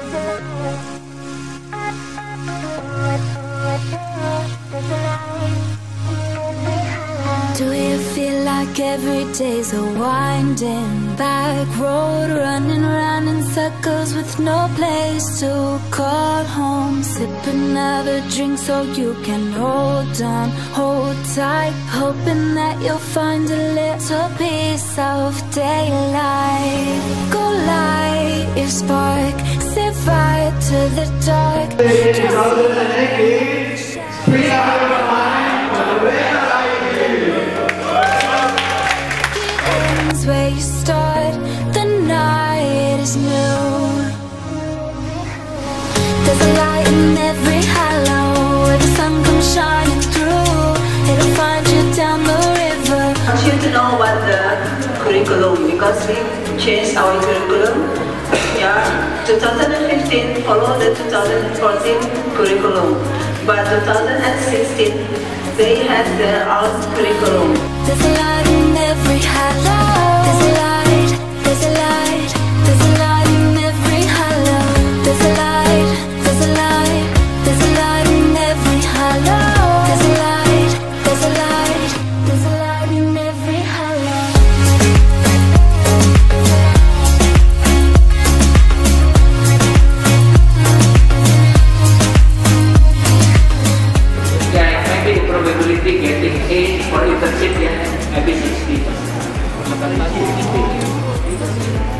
Do you feel like every day's a winding back road Running round in circles with no place to call home? Sip another drink so you can hold on, hold tight Hoping that you'll find a little piece of daylight. Go light your spark, set fire to the dark ends where you start. The night is new. There's a light in every hollow where the sun comes shining through. It'll find you down the river. want you to know what the curriculum because we changed our curriculum. Yeah, 2015 followed the 2014 curriculum, but 2016 they had their own curriculum.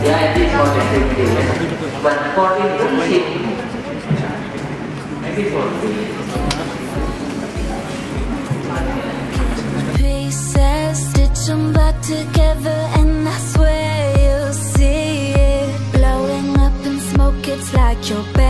Yeah, it is for the activity. Yeah. But for internship, maybe 40. Pieces stitch them back together, and I swear you'll see it blowing up in smoke. It's like you're barely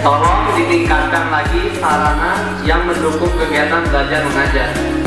Tolong ditingkatkan lagi sarana yang mendukung kegiatan belajar mengajar.